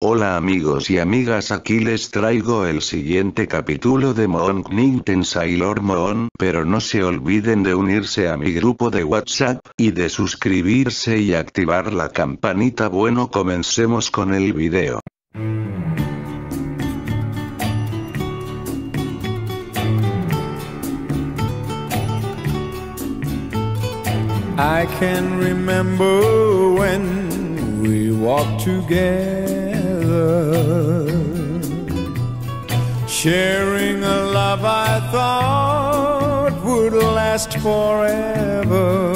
Hola amigos y amigas aquí les traigo el siguiente capítulo de Moon Knight en Sailor Moon pero no se olviden de unirse a mi grupo de WhatsApp y de suscribirse y activar la campanita bueno comencemos con el video. I can remember when we walked together sharing a love I thought would last forever.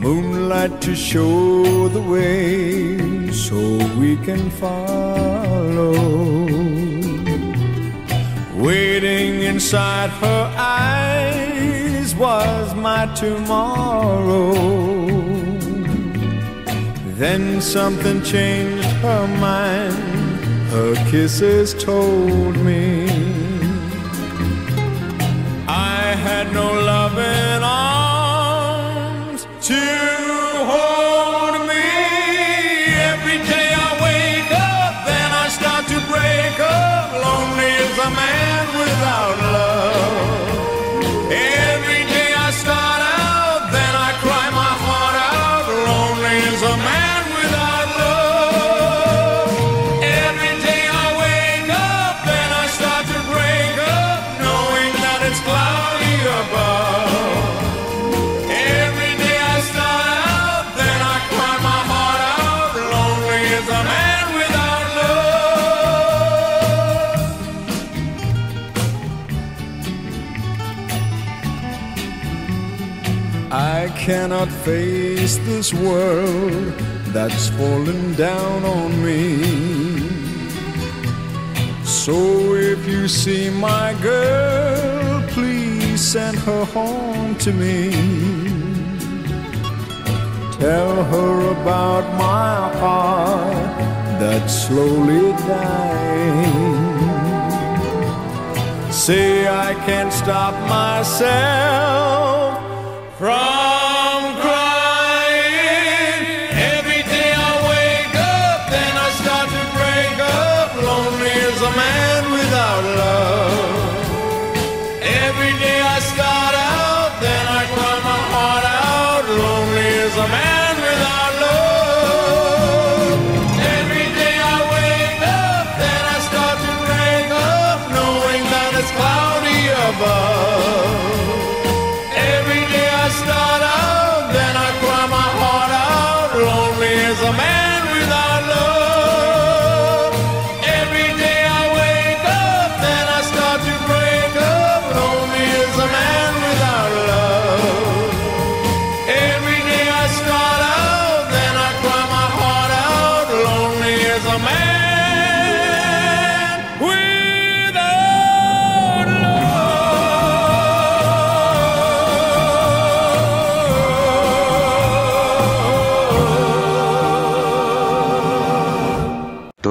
Moonlight to show the way so we can follow. Waiting inside her eyes was my tomorrow. Then something changed her mind, her kisses told me. I had no loving arms to cannot face this world that's fallen down on me. So if you see my girl, please send her home to me. Tell her about my heart that's slowly dying. Say I can't stop myself from lonely as a man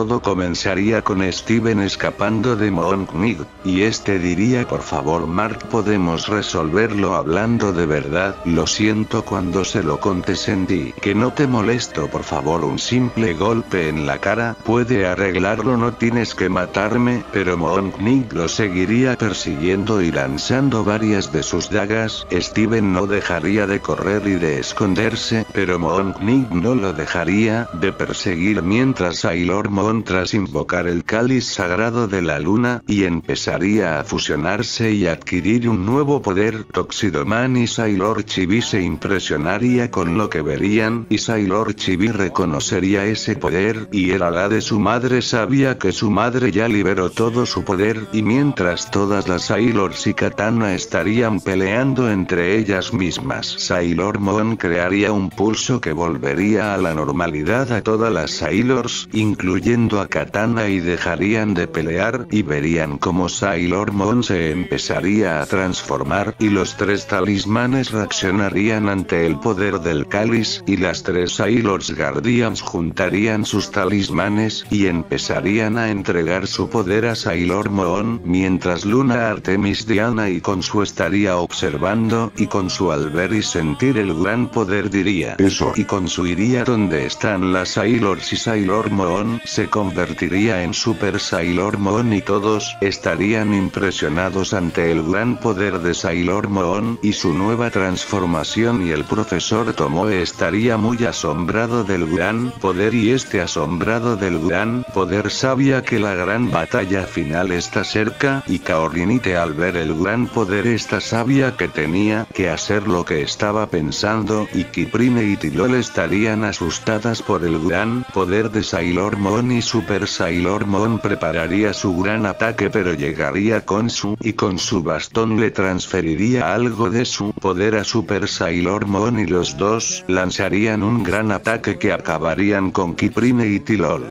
Todo comenzaría con Steven escapando de Moon Knight, y este diría por favor Mark podemos resolverlo hablando de verdad, lo siento cuando se lo conté sentí que no te molesto por favor un simple golpe en la cara puede arreglarlo no tienes que matarme, pero Moon Knight lo seguiría persiguiendo y lanzando varias de sus dagas, Steven no dejaría de correr y de esconderse, pero Moon Knight no lo dejaría de perseguir mientras Sailor Moon tras invocar el cáliz sagrado de la luna, y empezaría a fusionarse y adquirir un nuevo poder Toxidoman y Sailor Chibi se impresionaría con lo que verían, y Sailor Chibi reconocería ese poder, y era la de su madre sabía que su madre ya liberó todo su poder, y mientras todas las Sailors y Katana estarían peleando entre ellas mismas, Sailor Moon crearía un pulso que volvería a la normalidad a todas las Sailors, incluyendo a Katana y dejarían de pelear y verían cómo Sailor Moon se empezaría a transformar y los tres talismanes reaccionarían ante el poder del cáliz y las tres Sailors Guardians juntarían sus talismanes y empezarían a entregar su poder a Sailor Moon mientras Luna Artemis Diana y Consu estaría observando y Consu al ver y sentir el gran poder diría Eso. y Consu iría donde están las Sailors y Sailor Moon se convertiría en Super Sailor Moon y todos estarían impresionados ante el gran poder de Sailor Moon y su nueva transformación y el profesor Tomoe estaría muy asombrado del gran poder y este asombrado del gran poder sabía que la gran batalla final está cerca y Kaorinite al ver el gran poder esta sabia que tenía que hacer lo que estaba pensando y Kiprine y Tilol estarían asustadas por el gran poder de Sailor Moon y Super Sailor Moon prepararía su gran ataque pero llegaría con su y con su bastón le transferiría algo de su poder a Super Sailor Moon y los dos lanzarían un gran ataque que acabarían con Kiprine y Tilol.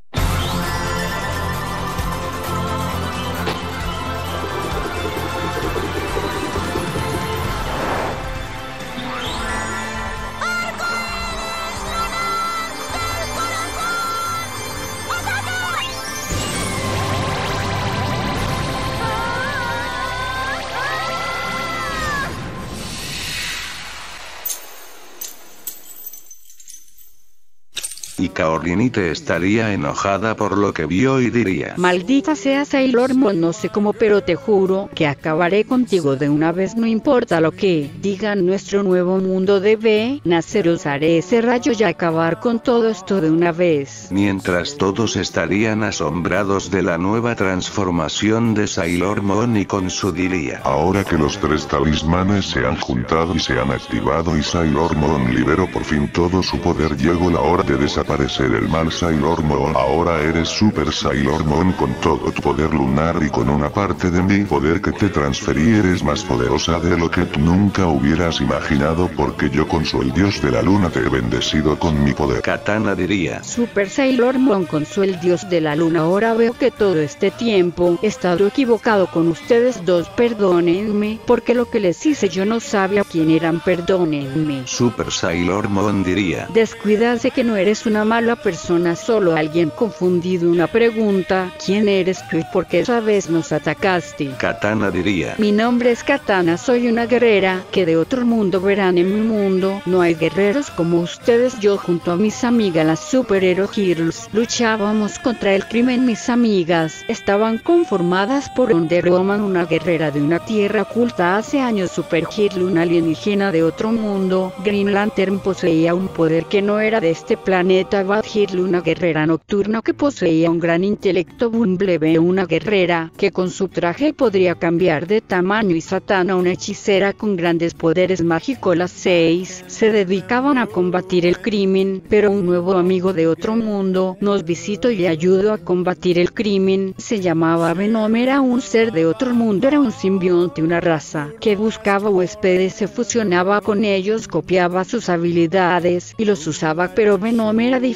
Y Kaorinite estaría enojada por lo que vio y diría. Maldita sea Sailor Moon, no sé cómo, pero te juro que acabaré contigo de una vez, no importa lo que digan. Nuestro nuevo mundo debe nacer, usaré ese rayo y acabar con todo esto de una vez. Mientras todos estarían asombrados de la nueva transformación de Sailor Moon y con su diría. Ahora que los tres talismanes se han juntado y se han activado y Sailor Moon liberó por fin todo su poder llegó la hora de desaparecer el mal Sailor Moon ahora eres Super Sailor Moon con todo tu poder lunar y con una parte de mi poder que te transferí eres más poderosa de lo que tú nunca hubieras imaginado porque yo con su el dios de la luna te he bendecido con mi poder. Katana diría. Super Sailor Moon con su el dios de la luna. Ahora veo que todo este tiempo he estado equivocado con ustedes dos. Perdónenme, porque lo que les hice yo no sabía quién eran. Perdónenme. Super Sailor Moon diría. Descuídase que no eres una mala persona, solo alguien confundido. Una pregunta, ¿quién eres tú y por qué esa vez nos atacaste? Katana diría. Mi nombre es Katana, soy una guerrera que de otro mundo verán en mi mundo. No hay guerreros como ustedes. Yo junto a mis amigas las superhero heroes luchábamos contra el crimen. Mis amigas estaban conformadas por Wonder Woman, una guerrera de una tierra oculta hace años. Super Hero, una alienígena de otro mundo. Green Lantern poseía un poder que no era de este planeta. Bad Hero, una guerrera nocturna que poseía un gran intelecto. Bumblebee, una guerrera que con su traje podría cambiar de tamaño. Y Satana, una hechicera con grandes poderes mágicos. Las seis se dedicaban a combatir el crimen, pero un nuevo amigo de otro mundo nos visitó y ayudó a combatir el crimen. Se llamaba Venom, era un ser de otro mundo, era un simbionte, una raza que buscaba huéspedes, se fusionaba con ellos, copiaba sus habilidades y los usaba, pero Venom era diferente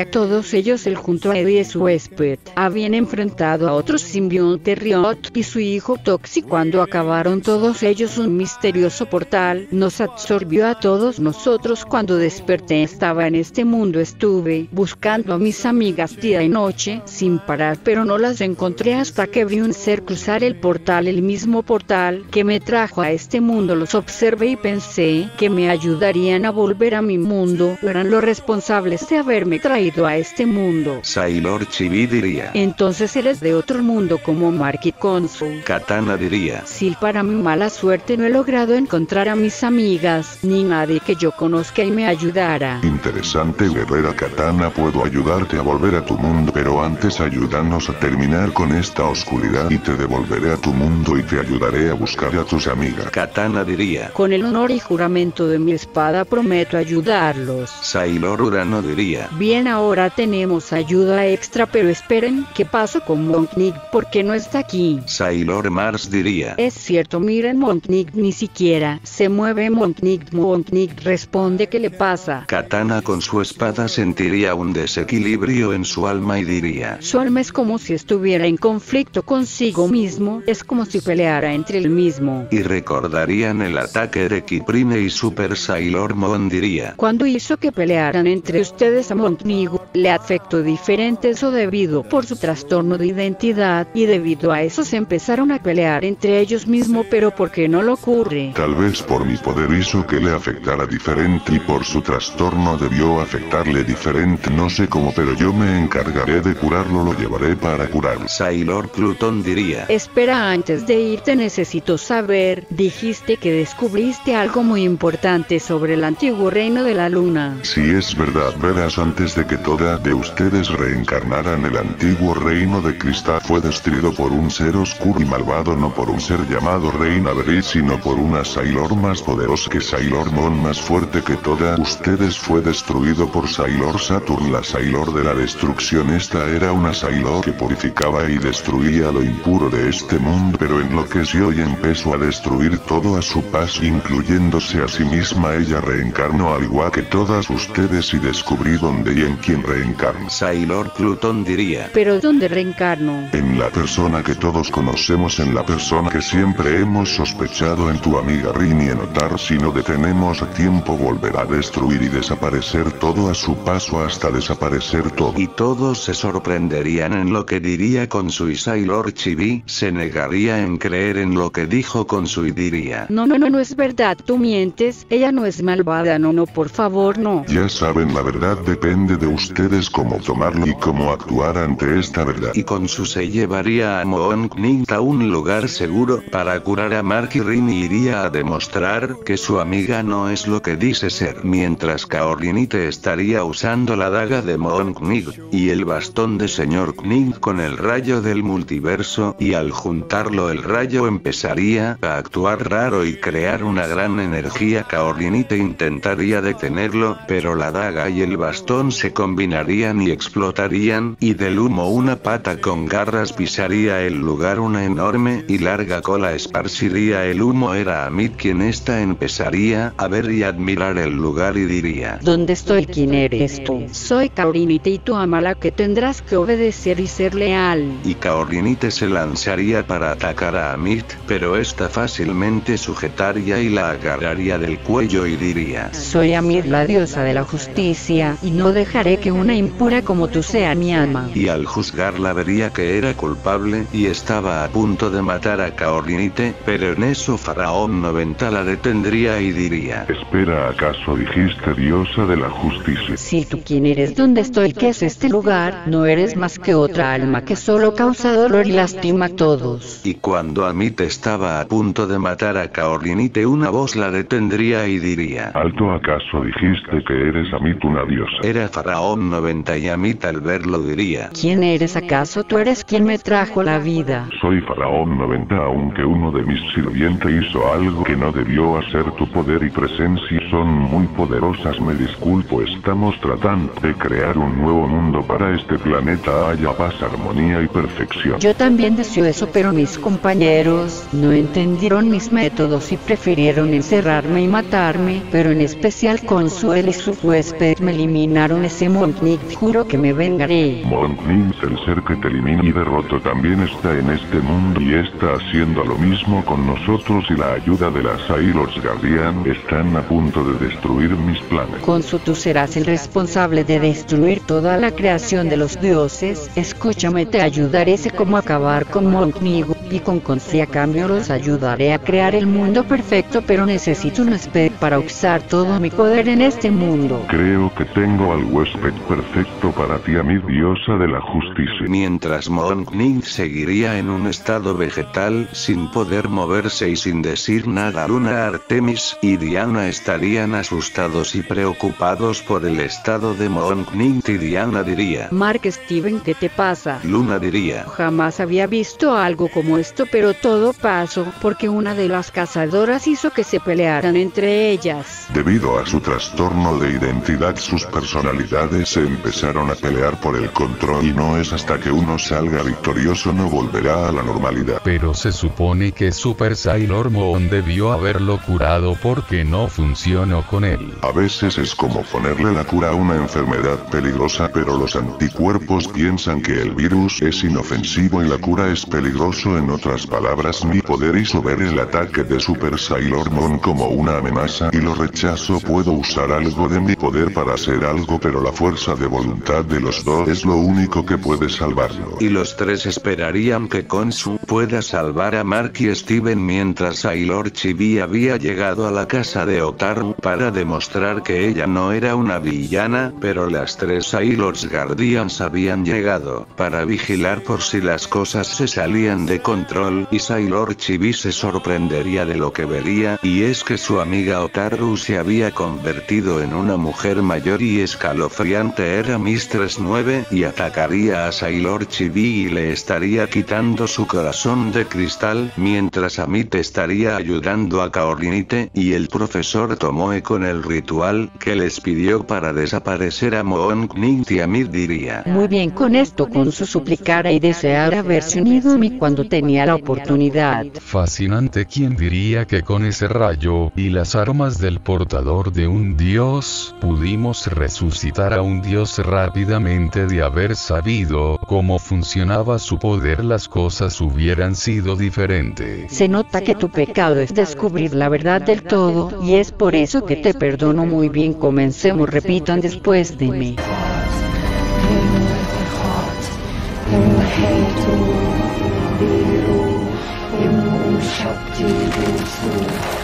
a todos ellos. Él junto a Eddie y su huésped habían enfrentado a otros simbionte Riot y su hijo Toxi cuando acabaron todos ellos un misterioso portal nos absorbió a todos nosotros. Cuando desperté estaba en este mundo estuve buscando a mis amigas día y noche sin parar pero no las encontré hasta que vi un ser cruzar el portal el mismo portal que me trajo a este mundo. Los observé y pensé que me ayudarían a volver a mi mundo. Eran los responsables de haberme traído a este mundo Sailor Chibi diría. entonces eres de otro mundo como Mark y Konsu Katana diría. si para mi mala suerte no he logrado encontrar a mis amigas, ni nadie que yo conozca y me ayudara. Interesante guerrera katana puedo ayudarte a volver a tu mundo pero antes ayúdanos a terminar con esta oscuridad y te devolveré a tu mundo y te ayudaré a buscar a tus amigas. Katana diría. Con el honor y juramento de mi espada prometo ayudarlos. Sailor Urano diría. Bien, ahora tenemos ayuda extra, pero esperen, ¿qué pasó con Monknig? ¿Por qué no está aquí? Sailor Mars diría. Es cierto, miren, Monknig ni siquiera se mueve. Monknig, Monknig responde, ¿qué le pasa? Katana con su espada sentiría un desequilibrio en su alma y diría. Su alma es como si estuviera en conflicto consigo mismo, es como si peleara entre él mismo. Y recordarían el ataque de Kiprine y Super Sailor Moon diría. Cuando hizo que pelearan entre ustedes a Monknig, le afectó diferente eso debido por su trastorno de identidad, y debido a eso se empezaron a pelear entre ellos mismos, pero ¿por qué no lo ocurre? Tal vez por mi poder hizo que le afectara diferente y por su trastorno debió afectarle diferente, no sé cómo, pero yo me encargaré de curarlo, lo llevaré para curar. Sailor Plutón diría. Espera, antes de irte necesito saber, dijiste que descubriste algo muy importante sobre el antiguo reino de la luna. Si es verdad, verás, antes de que toda de ustedes reencarnaran el antiguo reino de cristal fue destruido por un ser oscuro y malvado, no por un ser llamado Reina Berit, sino por una Sailor más poderosa que Sailor Moon más fuerte que toda ustedes fue destruido por Sailor Saturn, la Sailor de la destrucción. Esta era una Sailor que purificaba y destruía lo impuro de este mundo, pero enloqueció y empezó a destruir todo a su paso, incluyéndose a sí misma. Ella reencarnó al igual que todas ustedes y descubrí dónde y en quién reencarna. Sailor Plutón diría. Pero ¿dónde reencarno? En la persona que todos conocemos, en la persona que siempre hemos sospechado en tu amiga Rini en Otar, si no detenemos a tiempo volverá a destruir y desaparecer todo a su paso hasta desaparecer todo. Y todos se sorprenderían en lo que diría Konsu y Sailor Chibi se negaría en creer en lo que dijo Konsu y diría. No, no, no, no es verdad, tú mientes, ella no es malvada, no, no, por favor, no. Ya saben, la verdad depende de ustedes cómo tomarlo y cómo actuar ante esta verdad. Y Konsu se llevaría a Moon Knight a un lugar seguro para curar a Mark y Rin y iría a demostrar que su amiga no es lo que dice ser. Mientras Kaorinite estaría usando la daga de Moon Knight y el bastón de señor Knight con el rayo del multiverso y al juntarlo el rayo empezaría a actuar raro y crear una gran energía. Kaorinite intentaría detenerlo, pero la daga y el bastón se combinarían y explotarían, y del humo una pata con garras pisaría el lugar una enorme y larga cola esparciría el humo era Amit quien esta empezaría a ver y admirar el lugar y diría ¿Dónde estoy? ¿Quién eres tú? Soy Kaurinite y tu ama la que tendrás que obedecer y ser leal. y Kaorinite se lanzaría para atacar a Amit, pero esta fácilmente sujetaría y la agarraría del cuello y diría Soy Amir, la diosa de la justicia, y no dejaré que una impura como tú sea mi ama. y al juzgarla vería que era culpable y estaba a punto de matar a Kaorinite, pero en eso Faraón 90 la detendría y diría Espera, ¿acaso dijiste diosa de la justicia? Si tú quién eres, dónde estoy, qué es este lugar, no eres más que otra alma que solo causa dolor y lastima a todos. Y cuando Amit estaba a punto de matar a Kaorinite una voz la detendría y diría ¿Alto acaso dijiste que eres a mí una diosa? Era Faraón 90 y Amit al verlo diría ¿Quién eres acaso? Tú eres quien me trajo la vida. Soy Faraón 90 aunque uno de mis sirvientes hizo algo que no debió hacer tu poder y presencia son muy poderosas me disculpo estamos tratando de crear un nuevo mundo para este planeta haya paz armonía y perfección. Yo también deseo eso, pero mis compañeros no entendieron mis métodos y prefirieron encerrarme y matarme, pero en especial Consuelo y su huésped me eliminaron ese Monknick. Juro que me vengaré. Monknins, el ser que te elimina y derroto también está en este mundo y está haciendo lo mismo con nosotros y la ayuda de las Sailors Guardian están a punto de destruir mis planes. Consu, tú serás el responsable de destruir toda la creación de los dioses. Escúchame, te ayudaré, sé cómo acabar con Monknigo y con Consi a cambio los ayudaré a crear el mundo perfecto, pero necesito un huésped para usar todo mi poder en este mundo. Creo que tengo al huésped perfecto para ti a mi diosa de la justicia. Mientras Monknig seguiría en un estado vegetal, sin poder moverse y sin decir nada, Luna Artemis y Diana estarían asustados y preocupados por el estado de Monknig y Diana diría. Mark Steven, ¿qué te pasa? Luna diría. Jamás había visto algo como esto, pero todo pasó porque una de las cazadoras hizo que se pelearan entre ellas. Debido a su trastorno de identidad sus personalidades se empezaron a pelear por el control y no es hasta que uno salga victorioso no volverá a la normalidad. Pero se supone que Super Sailor Moon debió haberlo curado porque no funcionó con él. A veces es como ponerle la cura a una enfermedad peligrosa pero los anticuerpos piensan que el virus es inofensivo y la cura es peligroso en otras palabras mi poder hizo ver el ataque de Super Sailor Moon como una amenaza y lo rechazo puedo usar algo de mi poder para hacer algo pero la fuerza de voluntad de los dos es lo único que puede salvarlo. Y los tres esperarían que Konsu pueda salvar a Mark y Steven mientras Sailor Chibi había llegado a la casa de Otaru para demostrar que ella no era una villana, pero las tres Sailors Guardians habían llegado para vigilar por si las cosas se salían de control y Sailor Chibi se sorprendería de lo que vería y es que su amiga Otaru se había convertido en una mujer mayor y escalofriante era Mistress 9 y atacaría a Sailor Chibi y le estaría quitando su corazón de cristal mientras Amit estaría ayudando a Kaorinite y el profesor Tomoe con el ritual que les pidió para desaparecer a Moon Knight y Amit diría. Muy bien con esto con su suplicara y desear haberse unido a mí cuando tenía la oportunidad. Fascinante quien diría que con ese rayo y las armas del portador de un dios, pudimos resucitar a un dios rápidamente de haber sabido cómo funcionaba su poder las cosas hubieran sido diferentes. Se nota que tu pecado es descubrir la verdad del todo y es por eso que te perdono muy bien. Comencemos, repitan después de mí.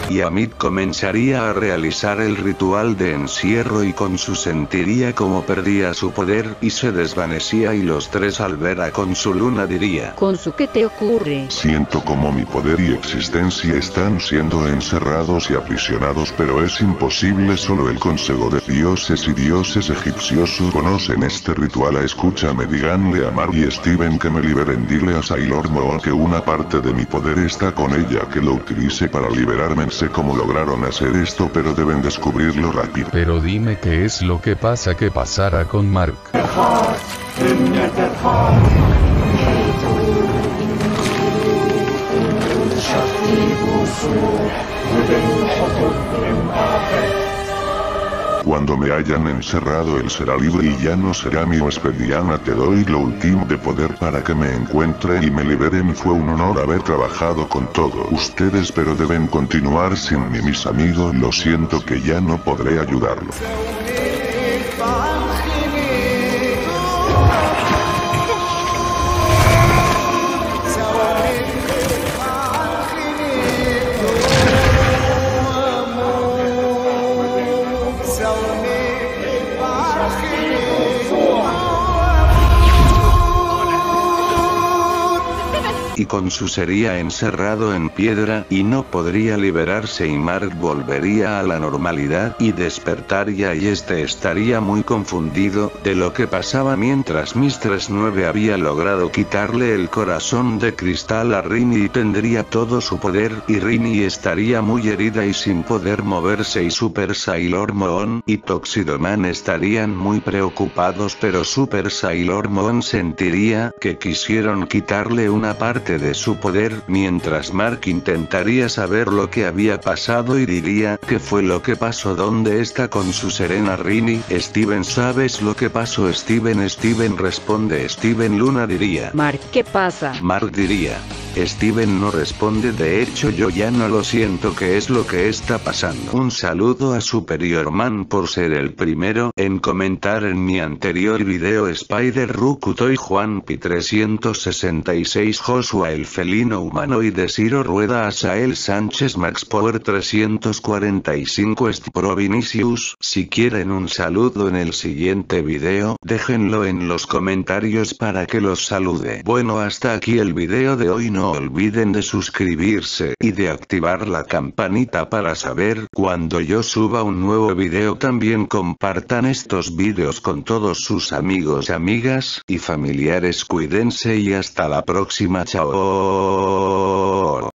Y Amit comenzaría a realizar el ritual de encierro y con su sentiría como perdía su poder y se desvanecía y los tres al ver a Consu Luna diría. Con su ¿qué te ocurre? Siento como mi poder y existencia están siendo encerrados y aprisionados pero es imposible solo el consejo de dioses y dioses egipcios conocen este ritual escúchame díganle a Mar y Steven que me liberen dile a Sailor Moon que una parte de mi poder está con ella que lo utilice para liberarme sé cómo lograron hacer esto pero deben descubrirlo rápido. Pero dime qué es lo que pasa que pasará con Mark. Cuando me hayan encerrado él será libre y ya no será mi huésped. Te doy lo último de poder para que me encuentre y me liberen fue un honor haber trabajado con todos ustedes pero deben continuar sin mí mis amigos. Lo siento que ya no podré ayudarlos. Con su sería encerrado en piedra y no podría liberarse y Mark volvería a la normalidad y despertaría y este estaría muy confundido de lo que pasaba mientras Mistress 9 había logrado quitarle el corazón de cristal a Rini y tendría todo su poder y Rini estaría muy herida y sin poder moverse y Super Sailor Moon y Toxidoman estarían muy preocupados pero Super Sailor Moon sentiría que quisieron quitarle una parte de su poder mientras Mark intentaría saber lo que había pasado y diría que fue lo que pasó donde está con su serena Rini Steven sabes lo que pasó Steven Steven responde Steven Luna diría. Mark, ¿qué pasa? Mark diría Steven no responde de hecho yo ya no lo siento que es lo que está pasando. Un saludo a Superior Man por ser el primero en comentar en mi anterior video Spider Rukuto y Juan Pi 366 Joshua el felino humanoide Ciro Rueda Asael Sánchez Max Power 345 Pro Vinicius. Si quieren un saludo en el siguiente video, déjenlo en los comentarios para que los salude. Bueno hasta aquí el video de hoy no olviden de suscribirse y de activar la campanita para saber cuando yo suba un nuevo video. También compartan estos videos con todos sus amigos amigas y familiares. Cuídense y hasta la próxima. Chao